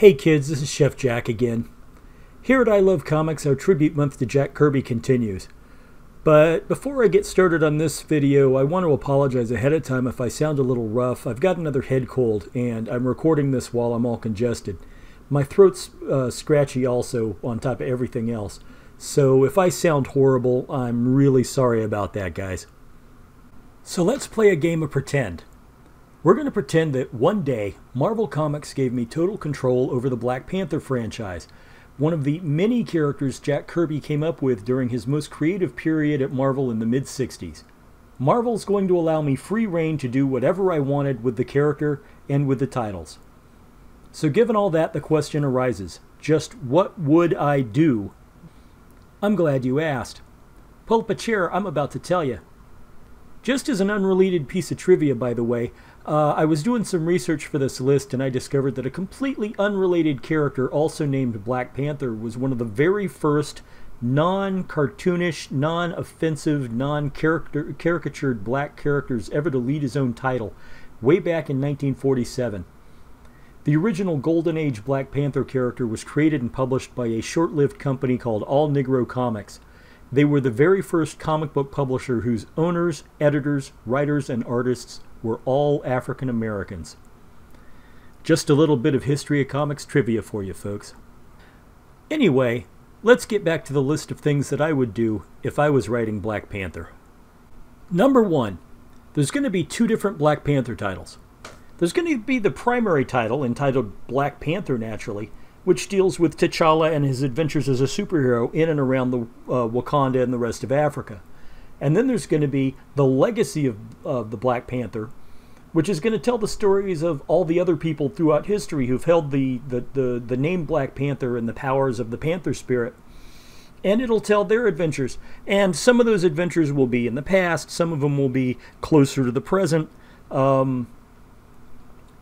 Hey kids, this is Chef Jack again. Here at I Love Comics, our tribute month to Jack Kirby continues. But before I get started on this video, I want to apologize ahead of time if I sound a little rough. I've got another head cold, and I'm recording this while I'm all congested. My throat's uh, scratchy also, on top of everything else. So if I sound horrible, I'm really sorry about that, guys. So let's play a game of pretend. We're going to pretend that one day Marvel Comics gave me total control over the Black Panther franchise, one of the many characters Jack Kirby came up with during his most creative period at Marvel in the mid 60s. Marvel's going to allow me free reign to do whatever I wanted with the character and with the titles. So, given all that, the question arises just what would I do? I'm glad you asked. Pull up a chair, I'm about to tell you. Just as an unrelated piece of trivia, by the way, uh, I was doing some research for this list and I discovered that a completely unrelated character, also named Black Panther, was one of the very first non cartoonish, non offensive, non caricatured black characters ever to lead his own title, way back in 1947. The original Golden Age Black Panther character was created and published by a short lived company called All Negro Comics. They were the very first comic book publisher whose owners, editors, writers, and artists were all African Americans. Just a little bit of history of comics trivia for you folks. Anyway, let's get back to the list of things that I would do if I was writing Black Panther. Number one, there's going to be two different Black Panther titles. There's going to be the primary title, entitled Black Panther naturally, which deals with T'Challa and his adventures as a superhero in and around the uh, Wakanda and the rest of Africa. And then there's going to be the legacy of, of the Black Panther, which is going to tell the stories of all the other people throughout history who've held the, the, the, the name Black Panther and the powers of the Panther spirit. And it'll tell their adventures. And some of those adventures will be in the past, some of them will be closer to the present. Um,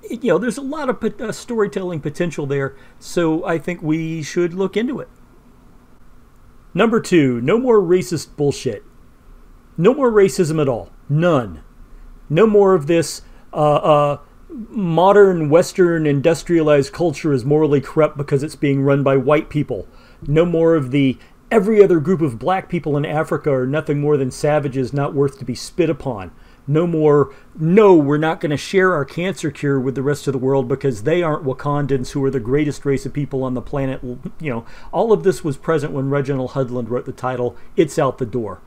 you know, there's a lot of uh, storytelling potential there, so I think we should look into it. Number two, no more racist bullshit. No more racism at all. None. No more of this uh, uh, modern Western industrialized culture is morally corrupt because it's being run by white people. No more of the every other group of black people in Africa are nothing more than savages not worth to be spit upon. No more, no, we're not going to share our cancer cure with the rest of the world because they aren't Wakandans who are the greatest race of people on the planet. You know, all of this was present when Reginald Hudlin wrote the title, It's Out the Door.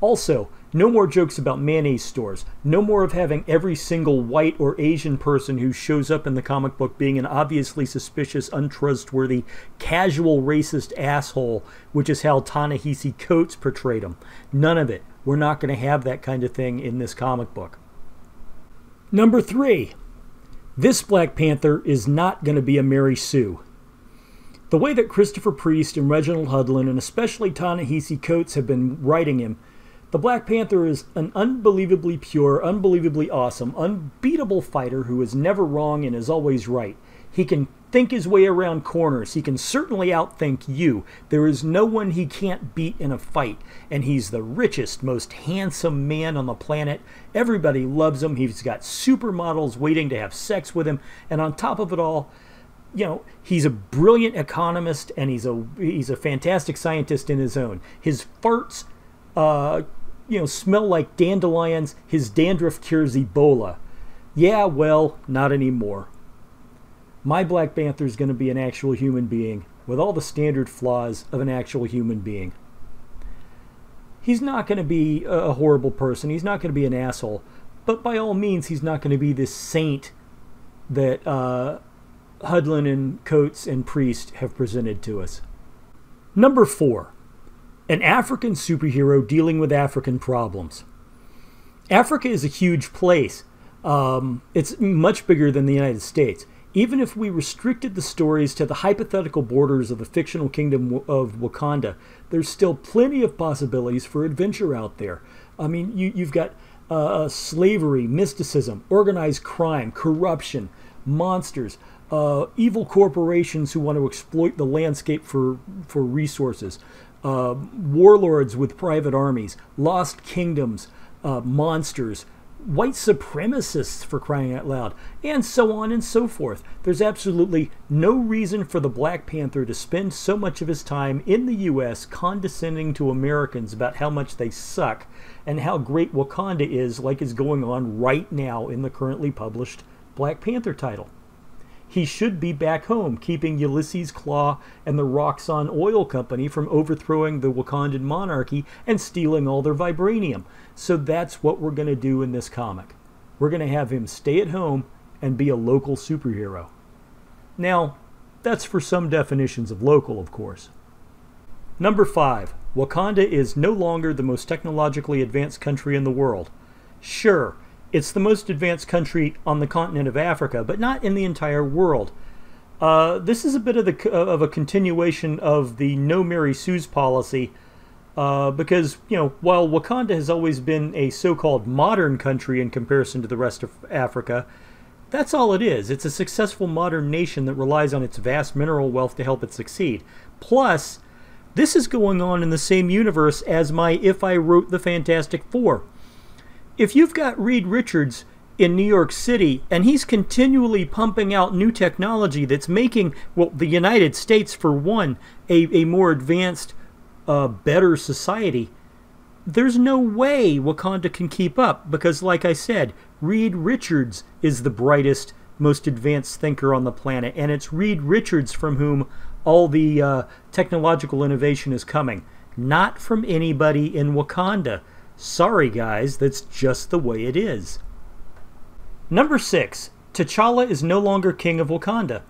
Also, no more jokes about mayonnaise stores. No more of having every single white or Asian person who shows up in the comic book being an obviously suspicious, untrustworthy, casual racist asshole, which is how Ta-Nehisi Coates portrayed him. None of it. We're not going to have that kind of thing in this comic book. Number three, this Black Panther is not going to be a Mary Sue. The way that Christopher Priest and Reginald Hudlin, and especially Ta-Nehisi Coates, have been writing him the Black Panther is an unbelievably pure, unbelievably awesome, unbeatable fighter who is never wrong and is always right. He can think his way around corners. He can certainly outthink you. There is no one he can't beat in a fight. And he's the richest, most handsome man on the planet. Everybody loves him. He's got supermodels waiting to have sex with him. And on top of it all, you know, he's a brilliant economist and he's a he's a fantastic scientist in his own. His farts uh, you know, smell like dandelions. His dandruff cures Ebola. Yeah, well, not anymore. My Black Panther is going to be an actual human being with all the standard flaws of an actual human being. He's not going to be a horrible person. He's not going to be an asshole. But by all means, he's not going to be this saint that uh, Hudlin and Coates and Priest have presented to us. Number four an African superhero dealing with African problems. Africa is a huge place. Um, it's much bigger than the United States. Even if we restricted the stories to the hypothetical borders of the fictional kingdom of Wakanda, there's still plenty of possibilities for adventure out there. I mean, you, you've got uh, uh slavery, mysticism, organized crime, corruption, monsters, uh, evil corporations who want to exploit the landscape for, for resources, uh, warlords with private armies, lost kingdoms, uh, monsters, white supremacists for crying out loud, and so on and so forth. There's absolutely no reason for the Black Panther to spend so much of his time in the U.S. condescending to Americans about how much they suck and how great Wakanda is, like is going on right now in the currently published Black Panther title. He should be back home, keeping Ulysses Klaue and the Roxxon Oil Company from overthrowing the Wakandan monarchy and stealing all their vibranium. So that's what we're going to do in this comic. We're going to have him stay at home and be a local superhero. Now, that's for some definitions of local, of course. Number 5. Wakanda is no longer the most technologically advanced country in the world. Sure, it's the most advanced country on the continent of Africa, but not in the entire world. Uh, this is a bit of, the, of a continuation of the no Mary Sue's policy, uh, because, you know, while Wakanda has always been a so called modern country in comparison to the rest of Africa, that's all it is. It's a successful modern nation that relies on its vast mineral wealth to help it succeed. Plus, this is going on in the same universe as my If I Wrote the Fantastic Four if you've got Reed Richards in New York City and he's continually pumping out new technology that's making, well, the United States, for one, a, a more advanced, uh, better society, there's no way Wakanda can keep up because, like I said, Reed Richards is the brightest, most advanced thinker on the planet, and it's Reed Richards from whom all the uh, technological innovation is coming, not from anybody in Wakanda. Sorry, guys, that's just the way it is. Number 6. T'Challa is no longer king of Wakanda.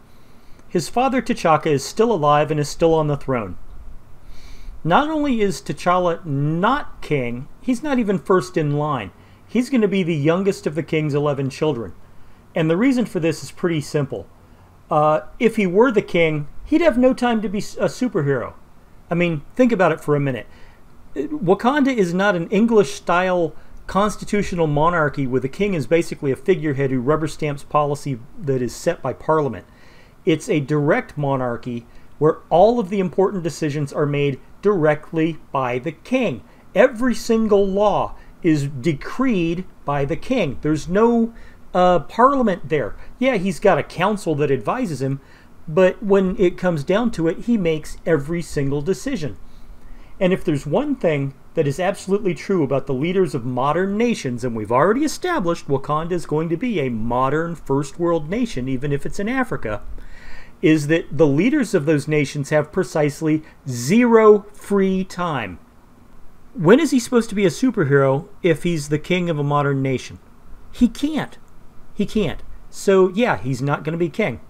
His father T'Chaka is still alive and is still on the throne. Not only is T'Challa not king, he's not even first in line. He's going to be the youngest of the king's 11 children. And the reason for this is pretty simple. Uh, if he were the king, he'd have no time to be a superhero. I mean, think about it for a minute. Wakanda is not an English style constitutional monarchy where the king is basically a figurehead who rubber stamps policy that is set by parliament. It's a direct monarchy where all of the important decisions are made directly by the king. Every single law is decreed by the king. There's no uh, parliament there. Yeah, he's got a council that advises him, but when it comes down to it, he makes every single decision. And if there's one thing that is absolutely true about the leaders of modern nations, and we've already established Wakanda is going to be a modern first world nation, even if it's in Africa, is that the leaders of those nations have precisely zero free time. When is he supposed to be a superhero if he's the king of a modern nation? He can't. He can't. So, yeah, he's not going to be king.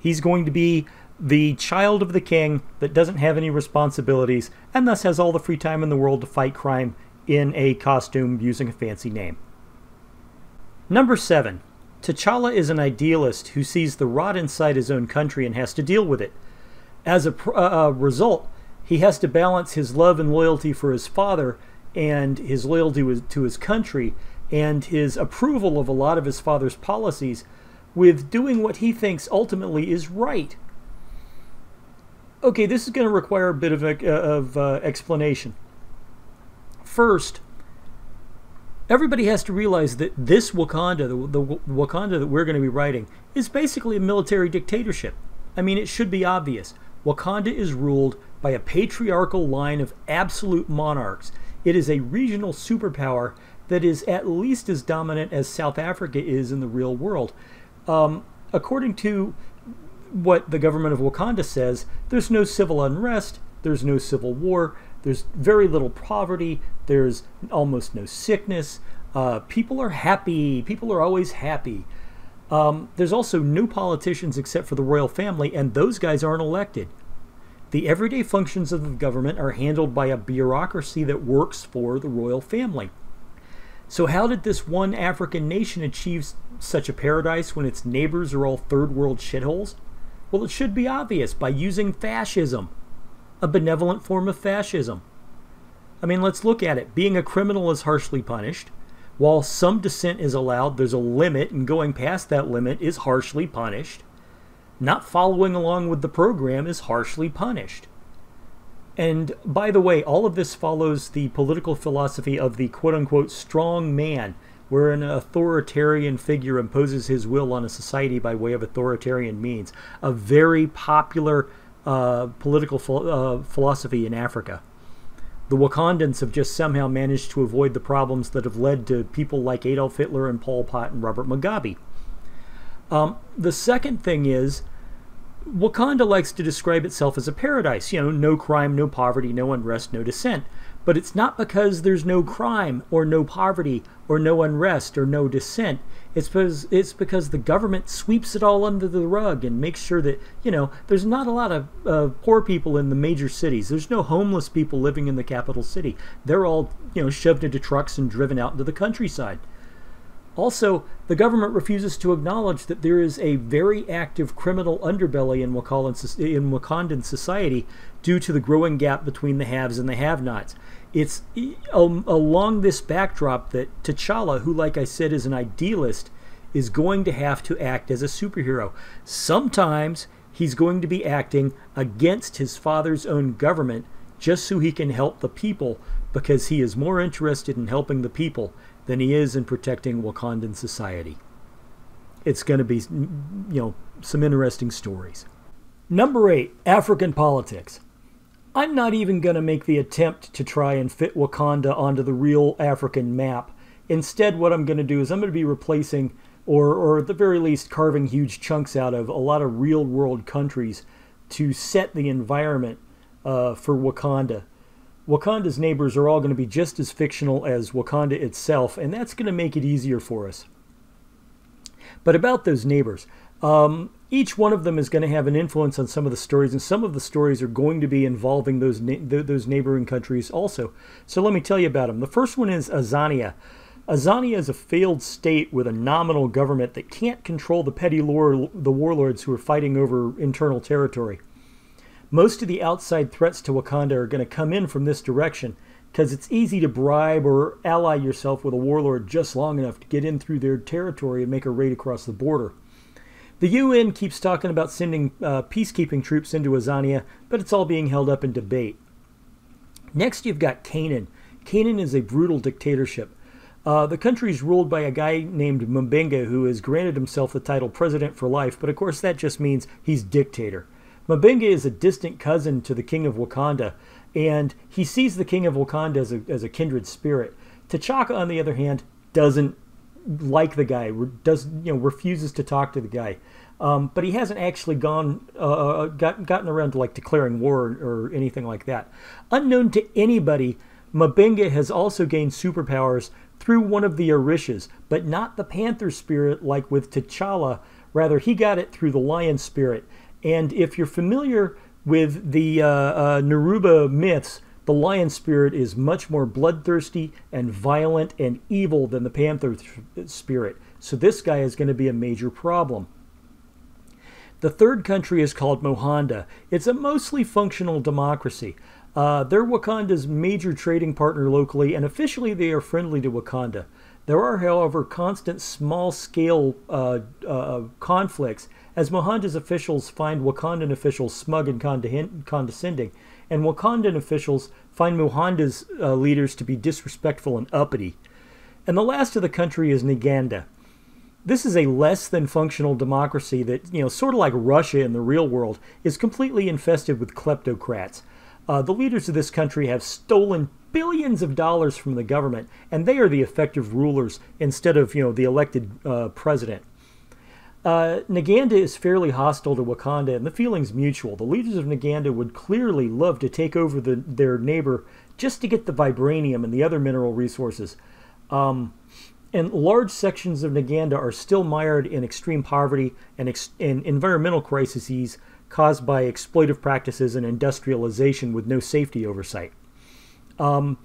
He's going to be the child of the king that doesn't have any responsibilities and thus has all the free time in the world to fight crime in a costume using a fancy name. Number 7. T'Challa is an idealist who sees the rot inside his own country and has to deal with it. As a uh, uh, result, he has to balance his love and loyalty for his father and his loyalty to his country and his approval of a lot of his father's policies with doing what he thinks ultimately is right Okay, this is going to require a bit of, uh, of uh, explanation. First, everybody has to realize that this Wakanda, the, the Wakanda that we're going to be writing, is basically a military dictatorship. I mean, it should be obvious. Wakanda is ruled by a patriarchal line of absolute monarchs. It is a regional superpower that is at least as dominant as South Africa is in the real world. Um, according to what the government of Wakanda says there's no civil unrest, there's no civil war, there's very little poverty, there's almost no sickness. Uh, people are happy, people are always happy. Um, there's also no politicians except for the royal family, and those guys aren't elected. The everyday functions of the government are handled by a bureaucracy that works for the royal family. So, how did this one African nation achieve such a paradise when its neighbors are all third world shitholes? Well, it should be obvious by using fascism, a benevolent form of fascism. I mean, let's look at it. Being a criminal is harshly punished. While some dissent is allowed, there's a limit, and going past that limit is harshly punished. Not following along with the program is harshly punished. And by the way, all of this follows the political philosophy of the quote unquote strong man, where an authoritarian figure imposes his will on a society by way of authoritarian means. A very popular uh, political ph- uh, philosophy in Africa. The Wakandans have just somehow managed to avoid the problems that have led to people like Adolf Hitler and Pol Pot and Robert Mugabe. Um, the second thing is Wakanda likes to describe itself as a paradise. You know, no crime, no poverty, no unrest, no dissent. But it's not because there's no crime or no poverty or no unrest or no dissent. It's because it's because the government sweeps it all under the rug and makes sure that you know there's not a lot of uh, poor people in the major cities. There's no homeless people living in the capital city. They're all you know shoved into trucks and driven out into the countryside. Also, the government refuses to acknowledge that there is a very active criminal underbelly in Wakandan, in Wakandan society due to the growing gap between the haves and the have nots. It's along this backdrop that T'Challa, who, like I said, is an idealist, is going to have to act as a superhero. Sometimes he's going to be acting against his father's own government just so he can help the people because he is more interested in helping the people than he is in protecting Wakandan society. It's going to be, you know, some interesting stories. Number eight, African politics. I'm not even going to make the attempt to try and fit Wakanda onto the real African map. Instead, what I'm going to do is I'm going to be replacing, or, or at the very least, carving huge chunks out of a lot of real world countries to set the environment uh, for Wakanda. Wakanda's neighbors are all going to be just as fictional as Wakanda itself, and that's going to make it easier for us. But about those neighbors, um, each one of them is going to have an influence on some of the stories, and some of the stories are going to be involving those na- those neighboring countries also. So let me tell you about them. The first one is Azania. Azania is a failed state with a nominal government that can't control the petty lore, the warlords who are fighting over internal territory most of the outside threats to Wakanda are going to come in from this direction because it's easy to bribe or ally yourself with a warlord just long enough to get in through their territory and make a raid across the border. The UN keeps talking about sending uh, peacekeeping troops into Azania, but it's all being held up in debate. Next, you've got Canaan. Canaan is a brutal dictatorship. Uh, the country is ruled by a guy named Mbenga who has granted himself the title president for life, but of course that just means he's dictator. Mbenga is a distant cousin to the king of Wakanda, and he sees the king of Wakanda as a, as a kindred spirit. T'Chaka, on the other hand, doesn't like the guy, does you know refuses to talk to the guy. Um, but he hasn't actually gone uh, uh got, gotten around to like declaring war or, anything like that. Unknown to anybody, Mbenga has also gained superpowers through one of the Orishas, but not the panther spirit like with T'Challa. Rather, he got it through the lion spirit. And if you're familiar with the uh, uh, Yoruba myths, the lion spirit is much more bloodthirsty and violent and evil than the panther spirit. So this guy is going to be a major problem. The third country is called Mohanda. It's a mostly functional democracy. Uh, they're Wakanda's major trading partner locally, and officially they are friendly to Wakanda. There are, however, constant small scale uh, uh, conflicts as Mohanda's officials find Wakandan officials smug and condescending, and Wakandan officials find Mohanda's uh, leaders to be disrespectful and uppity. And the last of the country is Naganda. This is a less than functional democracy that, you know, sort of like Russia in the real world, is completely infested with kleptocrats. Uh, the leaders of this country have stolen billions of dollars from the government, and they are the effective rulers instead of, you know, the elected uh, president. Uh, Naganda is fairly hostile to Wakanda, and the feeling's mutual. The leaders of Naganda would clearly love to take over the, their neighbor just to get the vibranium and the other mineral resources. Um, and large sections of Naganda are still mired in extreme poverty and, ex- and environmental crises caused by exploitive practices and industrialization with no safety oversight. Um,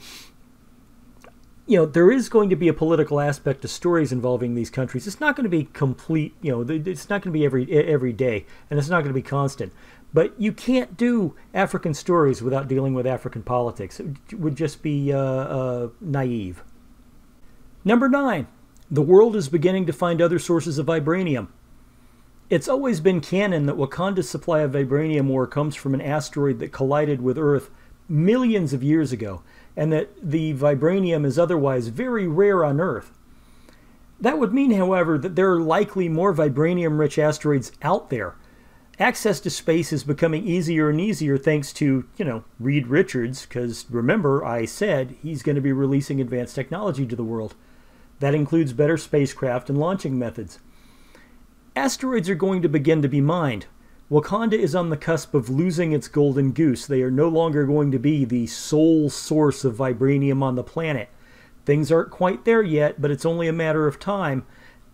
you know, there is going to be a political aspect to stories involving these countries. It's not going to be complete, you know, it's not going to be every every day, and it's not going to be constant. But you can't do African stories without dealing with African politics. It would just be uh, uh, naive. Number nine, the world is beginning to find other sources of vibranium. It's always been canon that Wakanda's supply of vibranium ore comes from an asteroid that collided with Earth millions of years ago, and that the vibranium is otherwise very rare on Earth. That would mean, however, that there are likely more vibranium rich asteroids out there. Access to space is becoming easier and easier thanks to, you know, Reed Richards, because remember, I said he's going to be releasing advanced technology to the world. That includes better spacecraft and launching methods. Asteroids are going to begin to be mined. Wakanda is on the cusp of losing its golden goose. They are no longer going to be the sole source of vibranium on the planet. Things aren't quite there yet, but it's only a matter of time,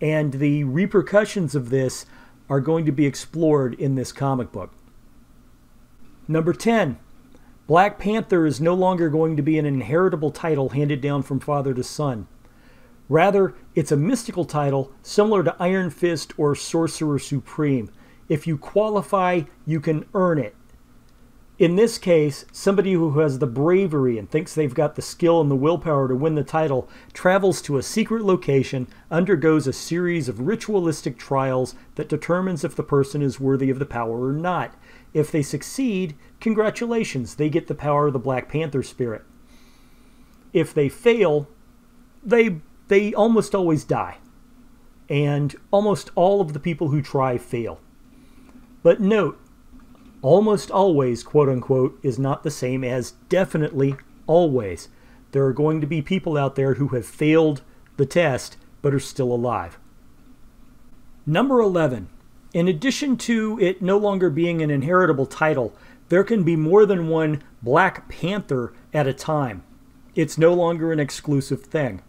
and the repercussions of this are going to be explored in this comic book. Number 10. Black Panther is no longer going to be an inheritable title handed down from father to son. Rather, it's a mystical title similar to Iron Fist or Sorcerer Supreme. If you qualify, you can earn it. In this case, somebody who has the bravery and thinks they've got the skill and the willpower to win the title travels to a secret location, undergoes a series of ritualistic trials that determines if the person is worthy of the power or not. If they succeed, congratulations, they get the power of the Black Panther spirit. If they fail, they they almost always die. And almost all of the people who try fail. But note, almost always, quote unquote, is not the same as definitely always. There are going to be people out there who have failed the test but are still alive. Number 11. In addition to it no longer being an inheritable title, there can be more than one Black Panther at a time. It's no longer an exclusive thing.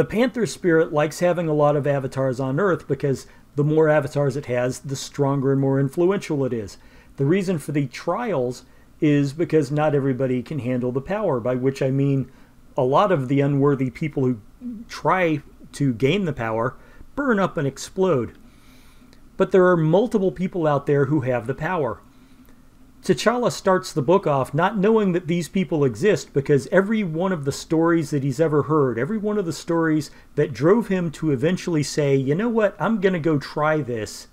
The Panther spirit likes having a lot of avatars on Earth because the more avatars it has, the stronger and more influential it is. The reason for the trials is because not everybody can handle the power, by which I mean a lot of the unworthy people who try to gain the power burn up and explode. But there are multiple people out there who have the power. T'Challa starts the book off not knowing that these people exist because every one of the stories that he's ever heard, every one of the stories that drove him to eventually say, you know what, I'm going to go try this,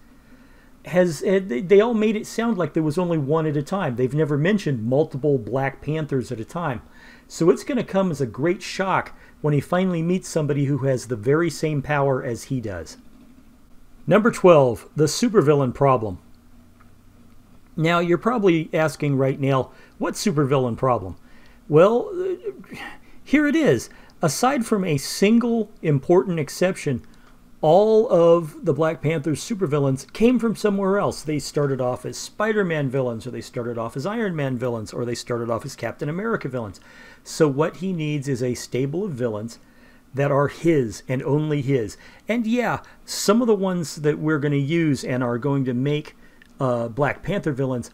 has eh, they all made it sound like there was only one at a time. They've never mentioned multiple Black Panthers at a time. So it's going to come as a great shock when he finally meets somebody who has the very same power as he does. Number 12, the supervillain problem. Now, you're probably asking right now, what supervillain problem? Well, here it is. Aside from a single important exception, all of the Black Panther's supervillains came from somewhere else. They started off as Spider Man villains, or they started off as Iron Man villains, or they started off as Captain America villains. So, what he needs is a stable of villains that are his and only his. And yeah, some of the ones that we're going to use and are going to make uh, Black Panther villains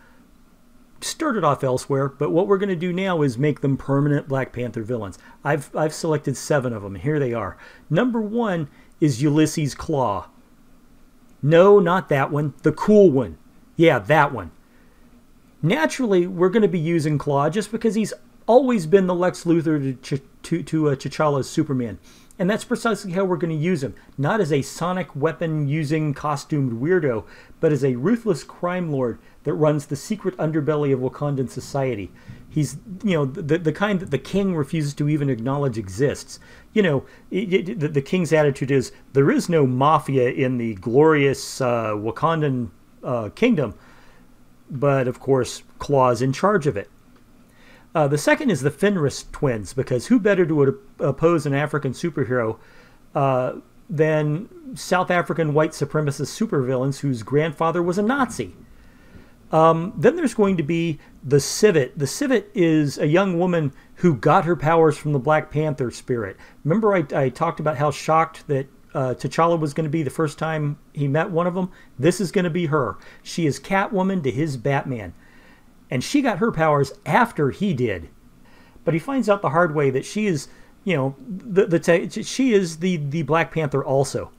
started off elsewhere, but what we're going to do now is make them permanent Black Panther villains. I've, I've selected seven of them. Here they are. Number one is Ulysses Klaue. No, not that one. The cool one. Yeah, that one. Naturally, we're going to be using Klaue just because he's always been the Lex Luthor to, to, to uh, T'Challa's Superman. And that's precisely how we're going to use him. Not as a sonic weapon using costumed weirdo, but as a ruthless crime lord that runs the secret underbelly of Wakandan society. He's, you know, the, the kind that the king refuses to even acknowledge exists. You know, it, it, the, the, king's attitude is there is no mafia in the glorious uh, Wakandan uh, kingdom, but of course, Klaue's in charge of it. Uh, the second is the Fenris twins, because who better to oppose an African superhero uh, than South African white supremacist supervillains whose grandfather was a Nazi? Um, then there's going to be the Civet. The Civet is a young woman who got her powers from the Black Panther spirit. Remember, I, I talked about how shocked that uh, T'Challa was going to be the first time he met one of them? This is going to be her. She is Catwoman to his Batman and she got her powers after he did. But he finds out the hard way that she is, you know, the the she is the the Black Panther also.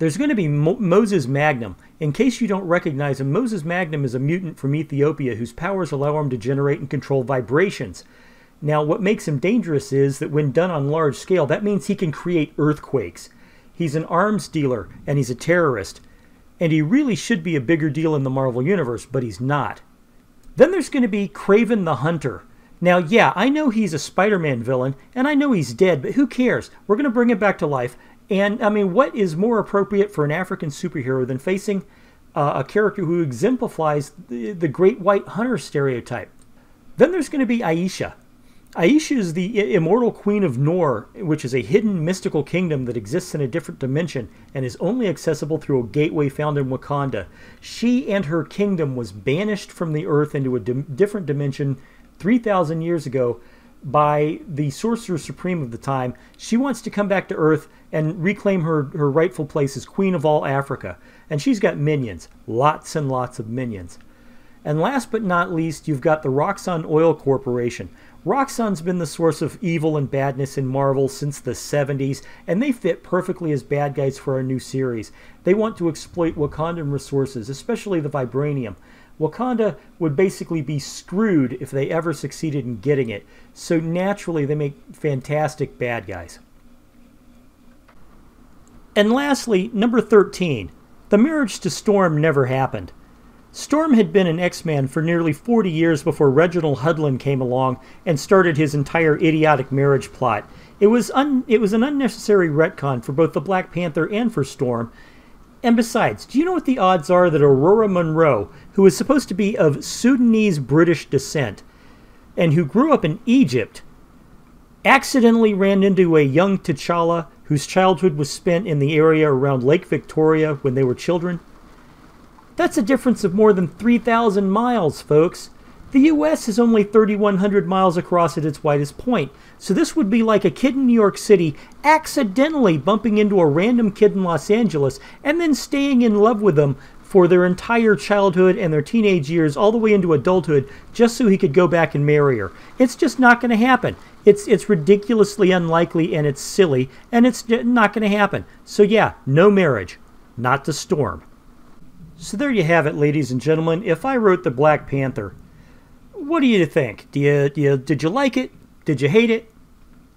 There's going to be Mo- Moses Magnum. In case you don't recognize him, Moses Magnum is a mutant from Ethiopia whose powers allow him to generate and control vibrations. Now, what makes him dangerous is that when done on large scale, that means he can create earthquakes. He's an arms dealer and he's a terrorist. And he really should be a bigger deal in the Marvel Universe, but he's not. Then there's going to be Kraven the Hunter. Now, yeah, I know he's a Spider Man villain, and I know he's dead, but who cares? We're going to bring him back to life. And, I mean, what is more appropriate for an African superhero than facing uh, a character who exemplifies the, the great white hunter stereotype? Then there's going to be Ayesha. Ayesha is the immortal queen of Noor, which is a hidden mystical kingdom that exists in a different dimension and is only accessible through a gateway found in Wakanda. She and her kingdom was banished from the earth into a di- different dimension 3,000 years ago by the Sorcerer Supreme of the time. She wants to come back to Earth and reclaim her, her rightful place as Queen of all Africa. And she's got minions, lots and lots of minions. And last but not least, you've got the Roxxon Oil Corporation. Roxxon's been the source of evil and badness in Marvel since the 70s, and they fit perfectly as bad guys for our new series. They want to exploit Wakandan resources, especially the vibranium. Wakanda would basically be screwed if they ever succeeded in getting it, so naturally they make fantastic bad guys. And lastly, number 13. The marriage to Storm never happened. Storm had been an X Man for nearly 40 years before Reginald Hudlin came along and started his entire idiotic marriage plot. It was, it was an unnecessary retcon for both the Black Panther and for Storm. And besides, do you know what the odds are that Ororo Munroe, who is supposed to be of Sudanese British descent and who grew up in Egypt, accidentally ran into a young T'Challa whose childhood was spent in the area around Lake Victoria when they were children? That's a difference of more than 3,000 miles, folks. The US is only 3,100 miles across at its widest point, so this would be like a kid in New York City accidentally bumping into a random kid in Los Angeles and then staying in love with them for their entire childhood and their teenage years all the way into adulthood just so he could go back and marry her. It's just not going to happen. It's it's ridiculously unlikely and it's silly and it's not going to happen. So yeah, no marriage. Not to Storm. So there you have it, ladies and gentlemen. If I wrote the Black Panther, what do you think? Do you, do you did you like it? Did you hate it?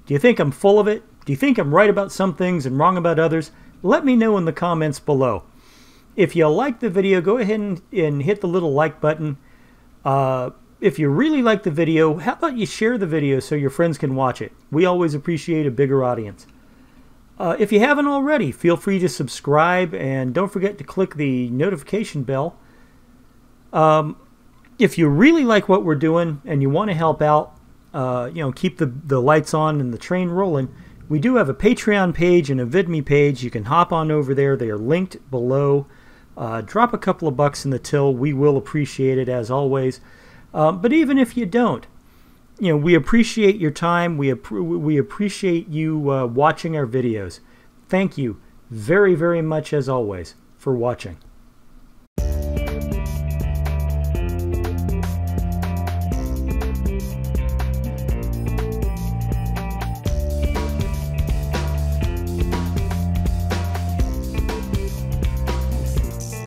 Do you think I'm full of it? Do you think I'm right about some things and wrong about others? Let me know in the comments below. If you like the video, go ahead and, and hit the little like button. Uh, if you really like the video, how about you share the video so your friends can watch it? We always appreciate a bigger audience. Uh, if you haven't already, feel free to subscribe and don't forget to click the notification bell. Um, if you really like what we're doing and you want to help out, uh, you know, keep the, the lights on and the train rolling, we do have a Patreon page and a VidMe page. You can hop on over there. They are linked below. Uh, drop a couple of bucks in the till. We will appreciate it as always. Um, but even if you don't, you know, we appreciate your time. We, we appreciate you uh, watching our videos. Thank you very, very much, as always, for watching.